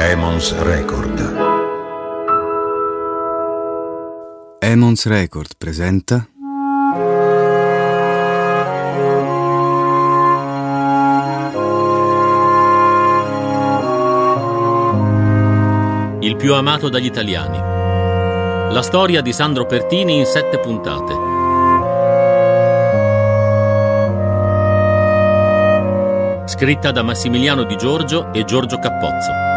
Emons Record. Emons Record presenta Il più amato dagli italiani. La storia di Sandro Pertini in sette puntate. Scritta da Massimiliano Di Giorgio e Giorgio Cappozzo.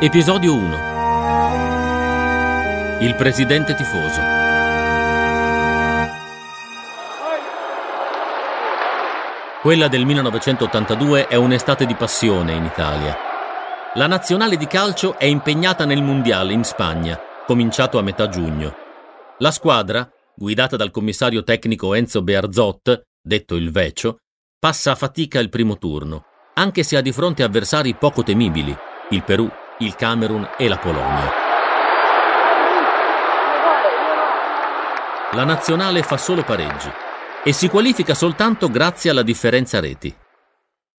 Episodio 1 Il presidente tifoso Quella del 1982 è un'estate di passione in Italia. La nazionale di calcio è impegnata nel mondiale in Spagna, cominciato a metà giugno. La squadra, guidata dal commissario tecnico Enzo Bearzot, detto il Vecio, passa a fatica il primo turno, anche se ha di fronte avversari poco temibili, il Perù, il Camerun e la Polonia. La nazionale fa solo pareggi e si qualifica soltanto grazie alla differenza reti.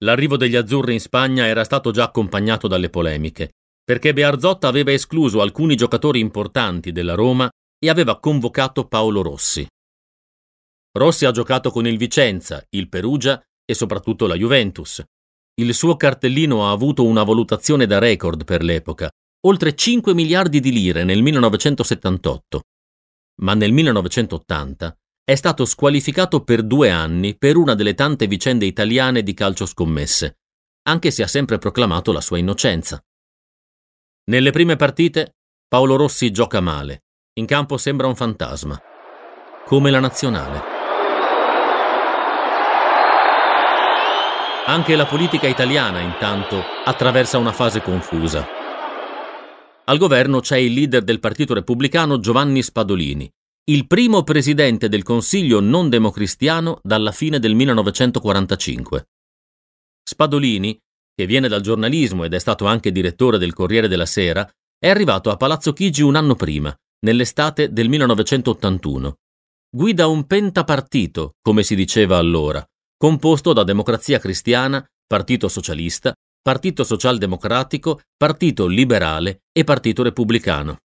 L'arrivo degli azzurri in Spagna era stato già accompagnato dalle polemiche, perché Bearzotta aveva escluso alcuni giocatori importanti della Roma e aveva convocato Paolo Rossi. Rossi ha giocato con il Vicenza, il Perugia e soprattutto la Juventus, il suo cartellino ha avuto una valutazione da record per l'epoca, oltre 5 miliardi di lire nel 1978. Ma nel 1980 è stato squalificato per due anni per una delle tante vicende italiane di calcio scommesse, anche se ha sempre proclamato la sua innocenza. Nelle prime partite Paolo Rossi gioca male, in campo sembra un fantasma, come la nazionale. Anche la politica italiana, intanto, attraversa una fase confusa. Al governo c'è il leader del Partito Repubblicano Giovanni Spadolini, il primo presidente del Consiglio non democristiano dalla fine del 1945. Spadolini, che viene dal giornalismo ed è stato anche direttore del Corriere della Sera, è arrivato a Palazzo Chigi un anno prima, nell'estate del 1981. Guida un pentapartito, come si diceva allora, composto da Democrazia Cristiana, Partito Socialista, Partito Socialdemocratico, Partito Liberale e Partito Repubblicano.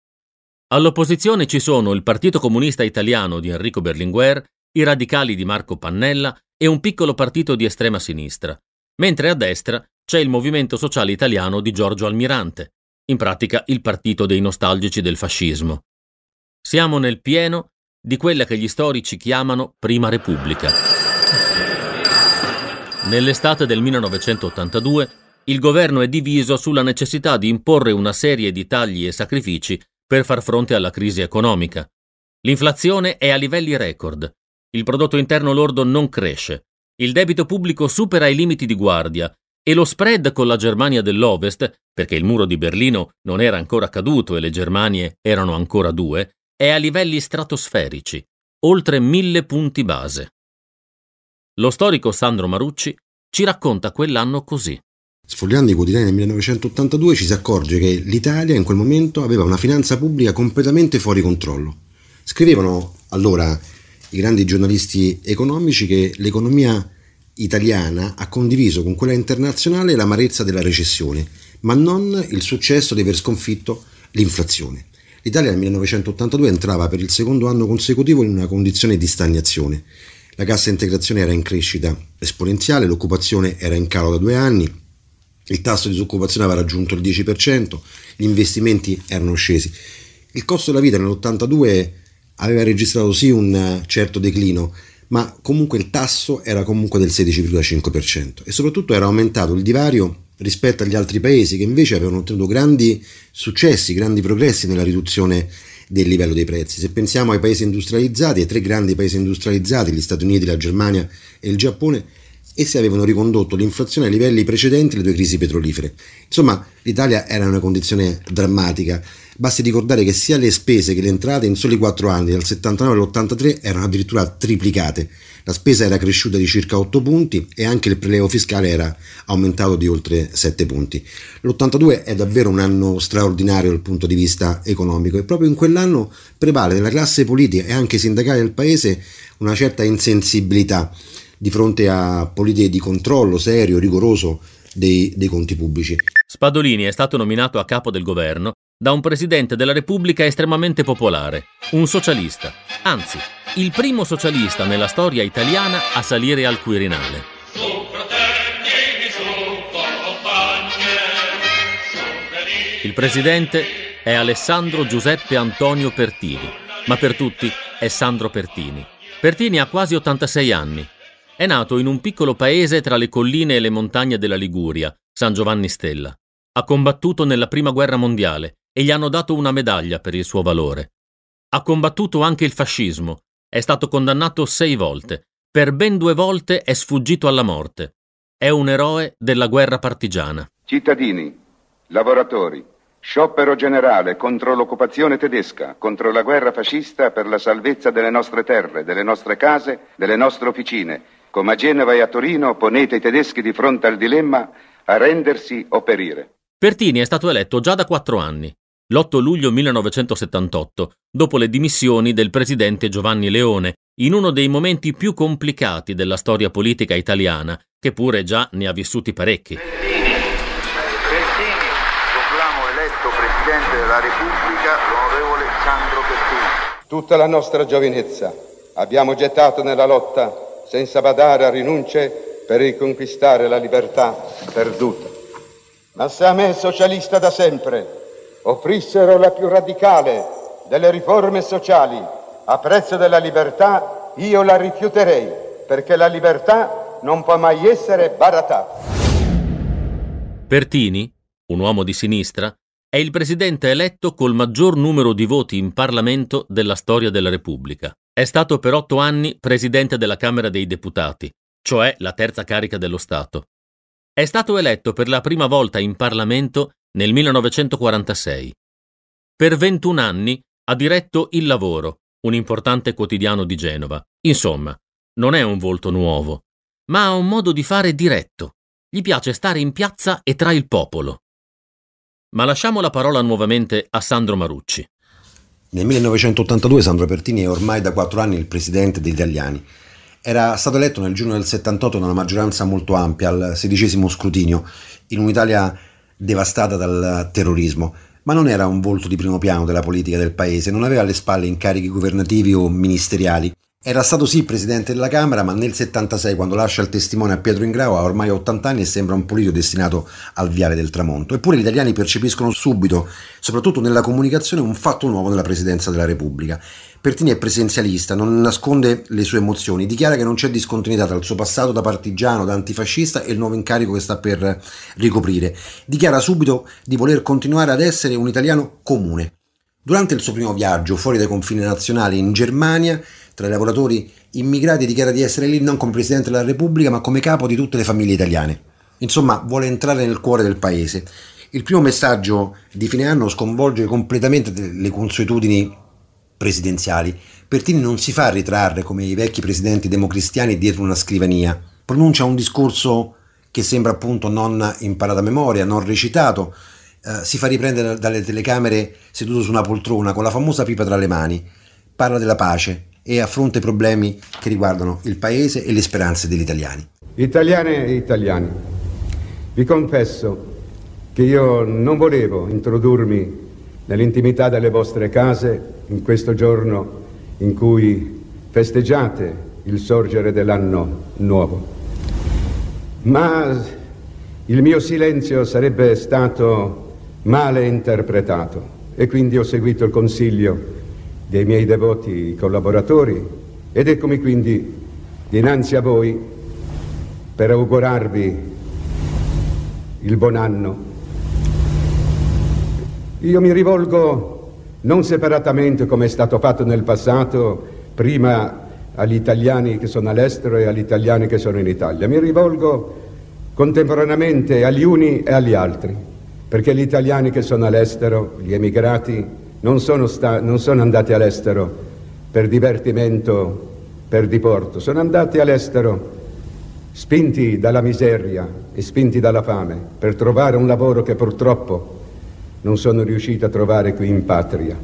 All'opposizione ci sono il Partito Comunista Italiano di Enrico Berlinguer, i radicali di Marco Pannella e un piccolo partito di estrema sinistra, mentre a destra c'è il Movimento Sociale Italiano di Giorgio Almirante, in pratica il partito dei nostalgici del fascismo. Siamo nel pieno di quella che gli storici chiamano Prima Repubblica. Nell'estate del 1982 il governo è diviso sulla necessità di imporre una serie di tagli e sacrifici per far fronte alla crisi economica. L'inflazione è a livelli record, il prodotto interno lordo non cresce, il debito pubblico supera i limiti di guardia e lo spread con la Germania dell'Ovest, perché il muro di Berlino non era ancora caduto e le Germanie erano ancora due, è a livelli stratosferici, oltre mille punti base. Lo storico Sandro Marucci ci racconta quell'anno così. Sfogliando i quotidiani del 1982 ci si accorge che l'Italia in quel momento aveva una finanza pubblica completamente fuori controllo. Scrivevano allora i grandi giornalisti economici che l'economia italiana ha condiviso con quella internazionale l'amarezza della recessione, ma non il successo di aver sconfitto l'inflazione. L'Italia nel 1982 entrava per il secondo anno consecutivo in una condizione di stagnazione la cassa integrazione era in crescita esponenziale, l'occupazione era in calo da due anni, il tasso di disoccupazione aveva raggiunto il 10%, gli investimenti erano scesi. Il costo della vita nell'82 aveva registrato sì un certo declino, ma comunque il tasso era comunque del 16,5% e soprattutto era aumentato il divario rispetto agli altri paesi che invece avevano ottenuto grandi successi, grandi progressi nella riduzione del livello dei prezzi. Se pensiamo ai paesi industrializzati, ai tre grandi paesi industrializzati, gli Stati Uniti, la Germania e il Giappone, essi avevano ricondotto l'inflazione ai livelli precedenti alle due crisi petrolifere. Insomma, l'Italia era in una condizione drammatica. Basti ricordare che sia le spese che le entrate in soli quattro anni, dal 79 all'83, erano addirittura triplicate la spesa era cresciuta di circa 8 punti e anche il prelievo fiscale era aumentato di oltre 7 punti. L'82 è davvero un anno straordinario dal punto di vista economico e proprio in quell'anno prevale nella classe politica e anche sindacale del paese una certa insensibilità di fronte a politiche di controllo serio, rigoroso dei, dei conti pubblici. Spadolini è stato nominato a capo del governo da un presidente della Repubblica estremamente popolare, un socialista, anzi, il primo socialista nella storia italiana a salire al Quirinale. Il presidente è Alessandro Giuseppe Antonio Pertini, ma per tutti è Sandro Pertini. Pertini ha quasi 86 anni. È nato in un piccolo paese tra le colline e le montagne della Liguria, San Giovanni Stella. Ha combattuto nella Prima Guerra Mondiale e gli hanno dato una medaglia per il suo valore. Ha combattuto anche il fascismo, è stato condannato sei volte, per ben due volte è sfuggito alla morte. È un eroe della guerra partigiana. Cittadini, lavoratori, Sciopero generale contro l'occupazione tedesca, contro la guerra fascista per la salvezza delle nostre terre, delle nostre case, delle nostre officine. Come a Genova e a Torino ponete i tedeschi di fronte al dilemma a rendersi o perire. Pertini è stato eletto già da quattro anni, l'8 luglio 1978, dopo le dimissioni del presidente Giovanni Leone, in uno dei momenti più complicati della storia politica italiana, che pure già ne ha vissuti parecchi. Presidente della Repubblica, l'onorevole Sandro Pertini. Tutta la nostra giovinezza abbiamo gettato nella lotta senza badare a rinunce per riconquistare la libertà perduta. Ma se a me, socialista da sempre, offrissero la più radicale delle riforme sociali a prezzo della libertà, io la rifiuterei, perché la libertà non può mai essere baratata. Pertini, un uomo di sinistra, è il presidente eletto col maggior numero di voti in Parlamento della storia della Repubblica. È stato per otto anni presidente della Camera dei Deputati, cioè la terza carica dello Stato. È stato eletto per la prima volta in Parlamento nel 1946. Per 21 anni ha diretto Il Lavoro, un importante quotidiano di Genova. Insomma, non è un volto nuovo, ma ha un modo di fare diretto. Gli piace stare in piazza e tra il popolo. Ma lasciamo la parola nuovamente a Sandro Marucci. Nel 1982 Sandro Pertini è ormai da quattro anni il presidente degli italiani. Era stato eletto nel giugno del 78 da una maggioranza molto ampia, al sedicesimo scrutinio, in un'Italia devastata dal terrorismo, ma non era un volto di primo piano della politica del paese, non aveva alle spalle incarichi governativi o ministeriali. Era stato sì presidente della Camera, ma nel 76, quando lascia il testimone a Pietro Ingrao, ha ormai 80 anni e sembra un politico destinato al viale del tramonto. Eppure gli italiani percepiscono subito, soprattutto nella comunicazione, un fatto nuovo nella presidenza della Repubblica. Pertini è presenzialista, non nasconde le sue emozioni, dichiara che non c'è discontinuità tra il suo passato da partigiano, da antifascista e il nuovo incarico che sta per ricoprire. Dichiara subito di voler continuare ad essere un italiano comune. Durante il suo primo viaggio fuori dai confini nazionali in Germania, tra i lavoratori immigrati dichiara di essere lì non come Presidente della Repubblica ma come capo di tutte le famiglie italiane. Insomma, vuole entrare nel cuore del paese. Il primo messaggio di fine anno sconvolge completamente le consuetudini presidenziali. Pertini non si fa ritrarre come i vecchi presidenti democristiani dietro una scrivania. Pronuncia un discorso che sembra appunto non imparato a memoria, non recitato. Eh, si fa riprendere dalle telecamere seduto su una poltrona con la famosa pipa tra le mani. Parla della pace, e affronta i problemi che riguardano il Paese e le speranze degli italiani. Italiane e italiani, vi confesso che io non volevo introdurmi nell'intimità delle vostre case in questo giorno in cui festeggiate il sorgere dell'anno nuovo. Ma il mio silenzio sarebbe stato male interpretato e quindi ho seguito il consiglio dei miei devoti collaboratori ed eccomi quindi dinanzi a voi per augurarvi il buon anno. Io mi rivolgo non separatamente come è stato fatto nel passato, prima agli italiani che sono all'estero e agli italiani che sono in Italia, mi rivolgo contemporaneamente agli uni e agli altri, perché gli italiani che sono all'estero, gli emigrati, non sono, sta- non sono andati all'estero per divertimento, per diporto, sono andati all'estero spinti dalla miseria e spinti dalla fame per trovare un lavoro che purtroppo non sono riusciti a trovare qui in patria.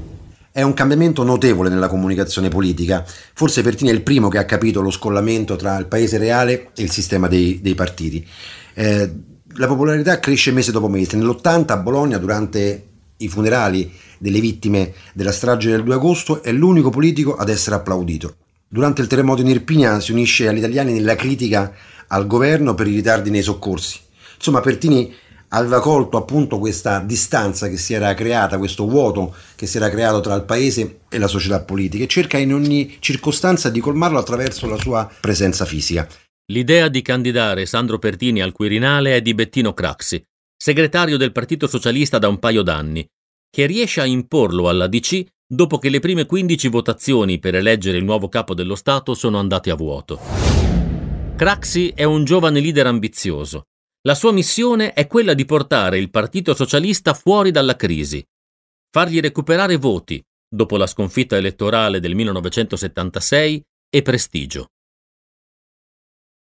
È un cambiamento notevole nella comunicazione politica. Forse Pertini è il primo che ha capito lo scollamento tra il paese reale e il sistema dei, dei partiti. Eh, la popolarità cresce mese dopo mese. Nell'80 a Bologna, durante i funerali delle vittime della strage del 2 agosto, è l'unico politico ad essere applaudito. Durante il terremoto in Irpinia si unisce agli italiani nella critica al governo per i ritardi nei soccorsi. Insomma, Pertini aveva colto appunto questa distanza che si era creata, questo vuoto che si era creato tra il paese e la società politica e cerca in ogni circostanza di colmarlo attraverso la sua presenza fisica. L'idea di candidare Sandro Pertini al Quirinale è di Bettino Craxi, segretario del Partito Socialista da un paio d'anni, che riesce a imporlo alla DC dopo che le prime 15 votazioni per eleggere il nuovo capo dello Stato sono andate a vuoto. Craxi è un giovane leader ambizioso la sua missione è quella di portare il Partito Socialista fuori dalla crisi, fargli recuperare voti dopo la sconfitta elettorale del 1976 e prestigio.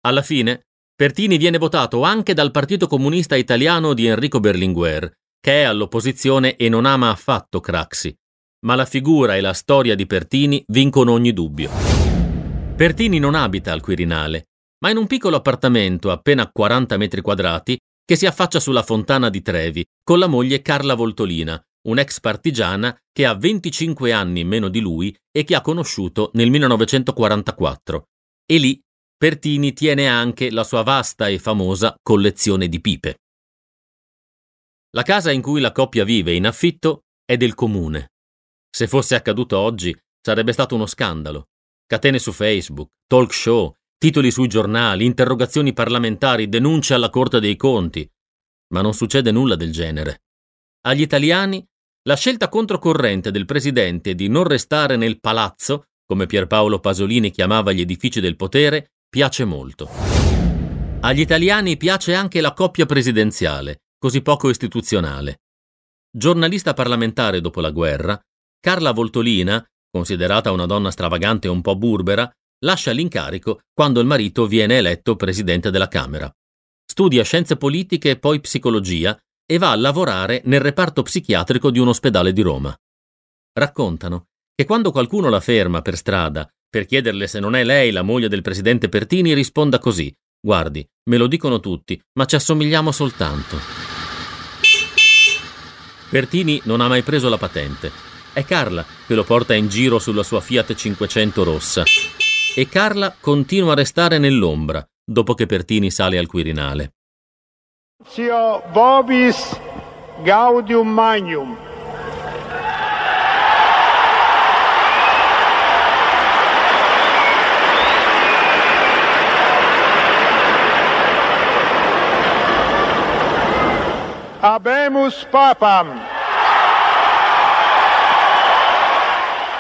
Alla fine, Pertini viene votato anche dal Partito Comunista Italiano di Enrico Berlinguer, che è all'opposizione e non ama affatto Craxi, ma la figura e la storia di Pertini vincono ogni dubbio. Pertini non abita al Quirinale ma in un piccolo appartamento appena 40 metri quadrati che si affaccia sulla fontana di Trevi con la moglie Carla Voltolina, un'ex partigiana che ha 25 anni meno di lui e che ha conosciuto nel 1944. E lì Pertini tiene anche la sua vasta e famosa collezione di pipe. La casa in cui la coppia vive in affitto è del comune. Se fosse accaduto oggi sarebbe stato uno scandalo. Catene su Facebook, talk show, titoli sui giornali, interrogazioni parlamentari, denunce alla Corte dei Conti. Ma non succede nulla del genere. Agli italiani la scelta controcorrente del presidente di non restare nel palazzo, come Pierpaolo Pasolini chiamava gli edifici del potere, piace molto. Agli italiani piace anche la coppia presidenziale, così poco istituzionale. Giornalista parlamentare dopo la guerra, Carla Voltolina, considerata una donna stravagante e un po' burbera, lascia l'incarico quando il marito viene eletto presidente della Camera. Studia scienze politiche e poi psicologia e va a lavorare nel reparto psichiatrico di un ospedale di Roma. Raccontano che quando qualcuno la ferma per strada per chiederle se non è lei la moglie del presidente Pertini risponda così: Guardi, me lo dicono tutti, ma ci assomigliamo soltanto. Pertini non ha mai preso la patente. È Carla che lo porta in giro sulla sua Fiat 500 rossa e Carla continua a restare nell'ombra dopo che Pertini sale al Quirinale. Zio Vobis Gaudium Magnum. Abemus Papam.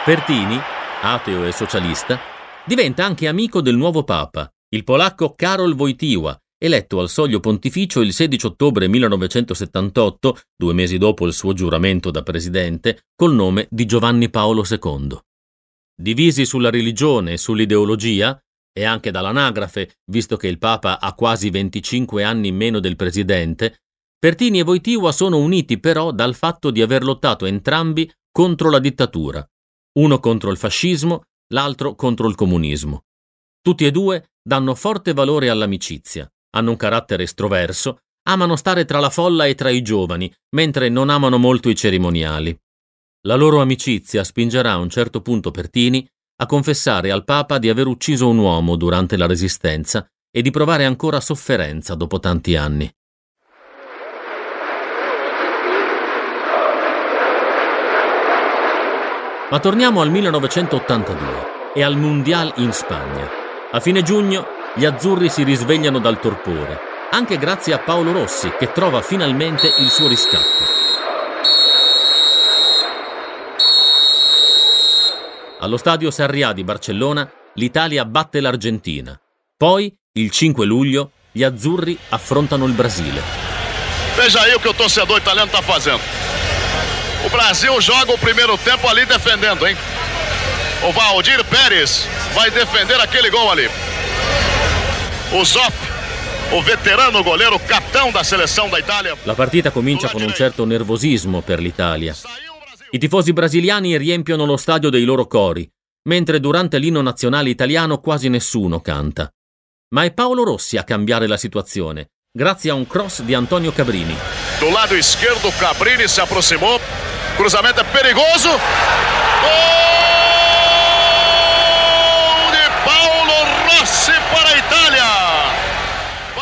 Pertini, ateo e socialista, Diventa anche amico del nuovo Papa, il polacco Karol Wojtyła, eletto al soglio pontificio il 16 ottobre 1978, due mesi dopo il suo giuramento da presidente, col nome di Giovanni Paolo II. Divisi sulla religione e sull'ideologia, e anche dall'anagrafe, visto che il Papa ha quasi 25 anni meno del presidente, Pertini e Wojtyła sono uniti però dal fatto di aver lottato entrambi contro la dittatura, uno contro il fascismo l'altro contro il comunismo. Tutti e due danno forte valore all'amicizia, hanno un carattere estroverso, amano stare tra la folla e tra i giovani, mentre non amano molto i cerimoniali. La loro amicizia spingerà a un certo punto Pertini a confessare al Papa di aver ucciso un uomo durante la Resistenza e di provare ancora sofferenza dopo tanti anni. Ma torniamo al 1982 e al Mundial in Spagna. A fine giugno gli azzurri si risvegliano dal torpore, anche grazie a Paolo Rossi che trova finalmente il suo riscatto. Allo stadio Sarrià di Barcellona l'Italia batte l'Argentina. Poi, il 5 luglio, gli azzurri affrontano il Brasile. Veja aí o que o torcedor italiano está fazendo. O Brasil joga o primeiro tempo ali defendendo, hein? O Valdir Pérez vai defender aquele gol ali. O Zoff, o veterano goleiro, capitão da seleção da Italia. La partita comincia con un certo nervosismo per l'Italia. I tifosi brasiliani riempiono lo stadio dei loro cori, mentre durante l'inno nazionale italiano quasi nessuno canta. Ma è Paolo Rossi a cambiare la situazione, grazie a un cross di Antonio Cabrini. Do lado esquerdo, Cabrini se aproximou. Cruzamento é perigoso. Gol de Paolo Rossi para a Itália.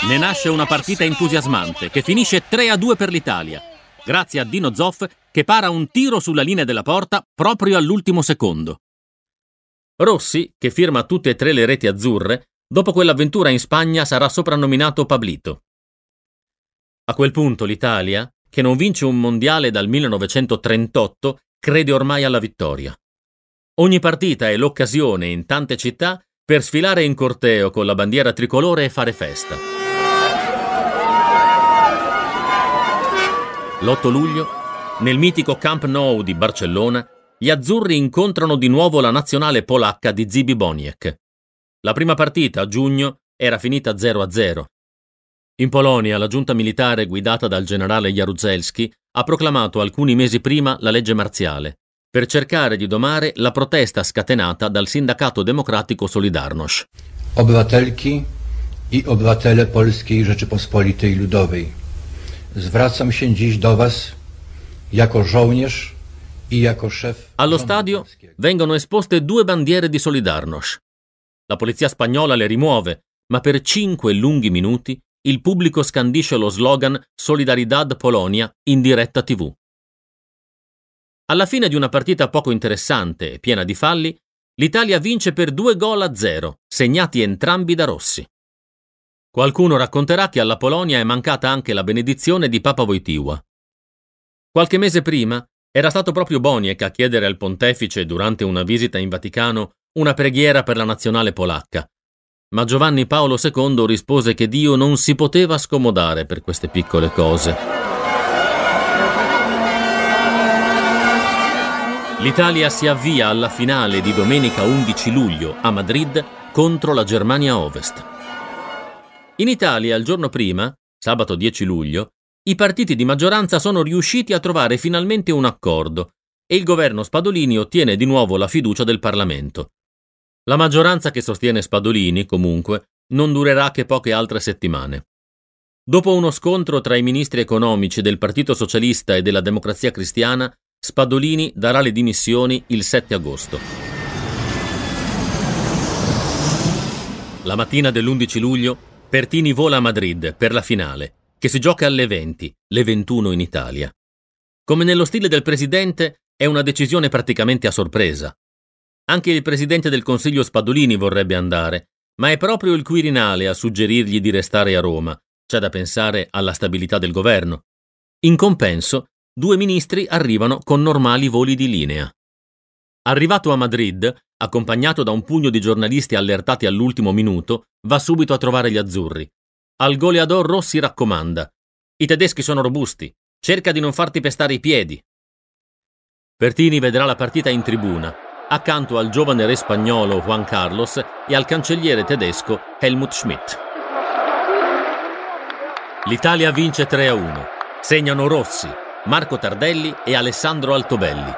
Ne nasce una partita entusiasmante che finisce 3-2 per l'Italia, grazie a Dino Zoff che para un tiro sulla linea della porta proprio all'ultimo secondo. Rossi, che firma tutte e tre le reti azzurre, dopo quell'avventura in Spagna sarà soprannominato Pablito. A quel punto l'Italia, che non vince un mondiale dal 1938, crede ormai alla vittoria. Ogni partita è l'occasione in tante città per sfilare in corteo con la bandiera tricolore e fare festa. L'8 luglio, nel mitico Camp Nou di Barcellona, gli azzurri incontrano di nuovo la nazionale polacca di Zibi Boniek. La prima partita, a giugno, era finita 0-0. In Polonia la giunta militare guidata dal generale Jaruzelski ha proclamato alcuni mesi prima la legge marziale, per cercare di domare la protesta scatenata dal sindacato democratico Solidarność. Obywatelki i obywatele Polskiej Rzeczypospolitej Ludowej, zwracam się dziś do Was jako żołnierz i jako szef. Allo stadio vengono esposte due bandiere di Solidarność. La polizia spagnola le rimuove, ma per cinque lunghi minuti il pubblico scandisce lo slogan Solidaridad Polonia in diretta TV. Alla fine di una partita poco interessante e piena di falli, l'Italia vince per due gol a zero, segnati entrambi da Rossi. Qualcuno racconterà che alla Polonia è mancata anche la benedizione di Papa Wojtyła. Qualche mese prima era stato proprio Boniek a chiedere al pontefice durante una visita in Vaticano una preghiera per la nazionale polacca, ma Giovanni Paolo II rispose che Dio non si poteva scomodare per queste piccole cose. L'Italia si avvia alla finale di domenica 11 luglio a Madrid contro la Germania Ovest. In Italia, il giorno prima, sabato 10 luglio, i partiti di maggioranza sono riusciti a trovare finalmente un accordo e il governo Spadolini ottiene di nuovo la fiducia del Parlamento. La maggioranza che sostiene Spadolini, comunque, non durerà che poche altre settimane. Dopo uno scontro tra i ministri economici del Partito Socialista e della Democrazia Cristiana, Spadolini darà le dimissioni il 7 agosto. La mattina dell'11 luglio, Pertini vola a Madrid per la finale, che si gioca alle 20, le 21 in Italia. Come nello stile del presidente, è una decisione praticamente a sorpresa. Anche il presidente del Consiglio Spadolini vorrebbe andare, ma è proprio il Quirinale a suggerirgli di restare a Roma. C'è da pensare alla stabilità del governo. In compenso, due ministri arrivano con normali voli di linea. Arrivato a Madrid, accompagnato da un pugno di giornalisti allertati all'ultimo minuto, va subito a trovare gli azzurri. Al goleador Rossi raccomanda: I tedeschi sono robusti, cerca di non farti pestare i piedi. Pertini vedrà la partita in tribuna, accanto al giovane re spagnolo Juan Carlos e al cancelliere tedesco Helmut Schmidt. L'Italia vince 3-1. Segnano Rossi, Marco Tardelli e Alessandro Altobelli.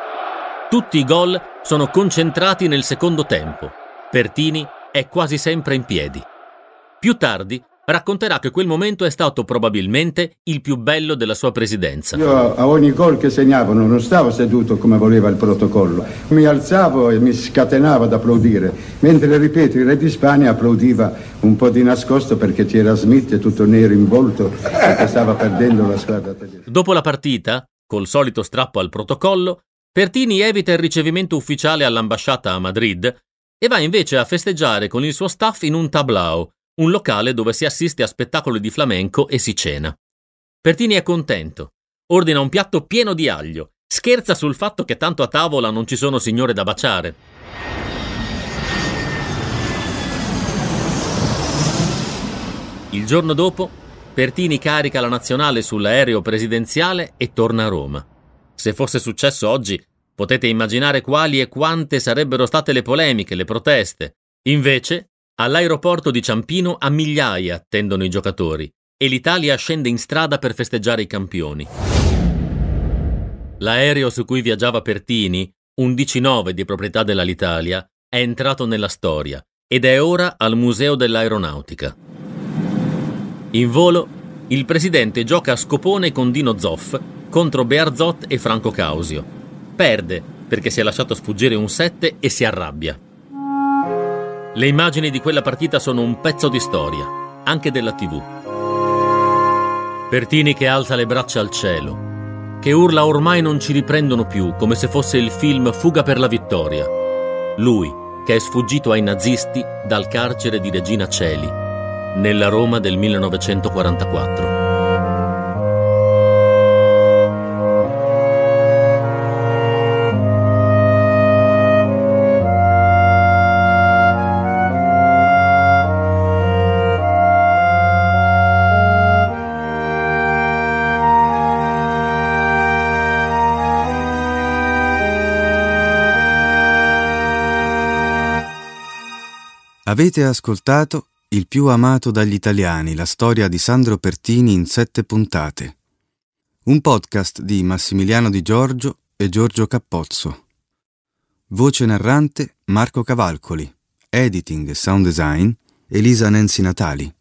Tutti i gol sono concentrati nel secondo tempo. Pertini è quasi sempre in piedi. Più tardi racconterà che quel momento è stato probabilmente il più bello della sua presidenza. Io a ogni gol che segnavano non stavo seduto come voleva il protocollo, mi alzavo e mi scatenavo ad applaudire, mentre ripeto il re di Spagna applaudiva un po' di nascosto perché c'era Smith tutto nero in volto perché stava perdendo la squadra tedesca. Dopo la partita, col solito strappo al protocollo, Pertini evita il ricevimento ufficiale all'ambasciata a Madrid e va invece a festeggiare con il suo staff in un tablao, un locale dove si assiste a spettacoli di flamenco e si cena. Pertini è contento. Ordina un piatto pieno di aglio. Scherza sul fatto che tanto a tavola non ci sono signore da baciare. Il giorno dopo, Pertini carica la nazionale sull'aereo presidenziale e torna a Roma. Se fosse successo oggi, potete immaginare quali e quante sarebbero state le polemiche, le proteste. Invece, All'aeroporto di Ciampino a migliaia attendono i giocatori e l'Italia scende in strada per festeggiare i campioni. L'aereo su cui viaggiava Pertini, un DC-9 di proprietà dell'Alitalia, è entrato nella storia ed è ora al Museo dell'Aeronautica. In volo, il presidente gioca a scopone con Dino Zoff contro Bearzot e Franco Causio. Perde perché si è lasciato sfuggire un 7 e si arrabbia. Le immagini di quella partita sono un pezzo di storia, anche della TV. Pertini che alza le braccia al cielo, che urla ormai non ci riprendono più, come se fosse il film Fuga per la vittoria. Lui, che è sfuggito ai nazisti dal carcere di Regina Celi, nella Roma del 1944. Avete ascoltato Il più amato dagli italiani, la storia di Sandro Pertini in sette puntate. Un podcast di Massimiliano Di Giorgio e Giorgio Cappozzo. Voce narrante Marco Cavalcoli. Editing e sound design Elisa Nenzi Natali.